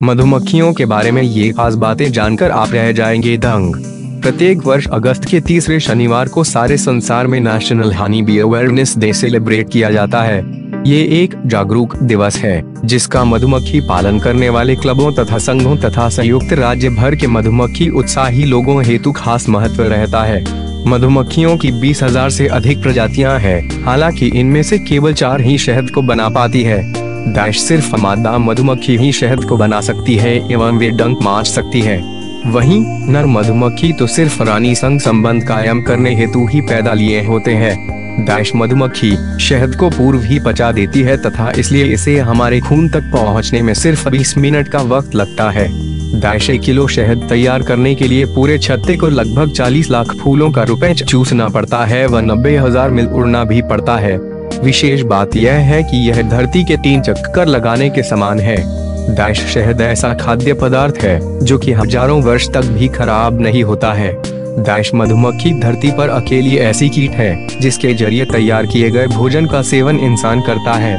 मधुमक्खियों के बारे में ये खास बातें जानकर आप रह जाएँगे दंग। प्रत्येक वर्ष अगस्त के तीसरे शनिवार को सारे संसार में national honey bee awareness day celebrate किया जाता है। ये एक जागरूक दिवस है जिसका मधुमक्खी पालन करने वाले क्लबों तथा संघों तथा संयुक्त राज्य भर के मधुमक्खी उत्साही लोगों हेतु खास महत्व रहता है। मधुमक्खियों की बीस हज़ार से अधिक प्रजातियाँ हैं, हालाँकि इनमें से केवल चार ही शहद को बना पाती है। दाइश सिर्फ़ मादा मधुमक्खी ही शहद को बना सकती है एवं वे डंक मार सकती है। वहीं, नर मधुमक्खी तो सिर्फ़ रानी संग संबंध कायम करने हेतु ही पैदा लिए होते हैं। दाइश मधुमक्खी शहद को पूर्व ही पचा देती है तथा इसलिए इसे हमारे खून तक पहुँचने में सिर्फ़ 20 मिनट का वक्त लगता है। दाइश एक किलो शहद तैयार करने के लिए पूरे छत्ते को लगभग 40 लाख फूलों का रुपए चूसना पड़ता है व नब्बे हज़ार मिल उड़ना भी पड़ता है। विशेष बात यह है कि यह धरती के तीन चक्कर लगाने के समान है। डैश शहद ऐसा खाद्य पदार्थ है, जो कि हज़ारों वर्ष तक भी खराब नहीं होता है। डैश मधुमक्खी धरती पर अकेली ऐसी कीट है, जिसके ज़रिए तैयार किए गए भोजन का सेवन इंसान करता है।